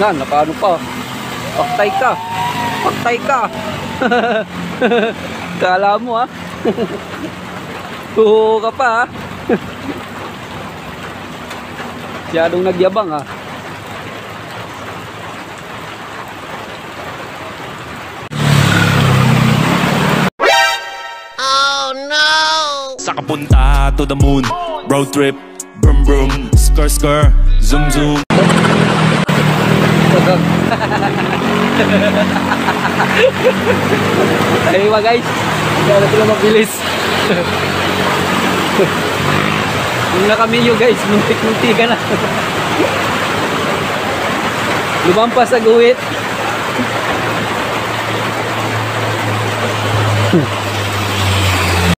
Na, nakaano pa. Paktay ka. Paktay ka. Kala mo ha. Oo ka pa ha. Siyadong nagyabang ha. Sa kapunta to the moon Road trip Brum brum Skr skr Zoom zoom Ayun mga guys. Na sila mabilis. Yung na kami yung guys. Muntik-munti ka na. Lumampas sa guhit.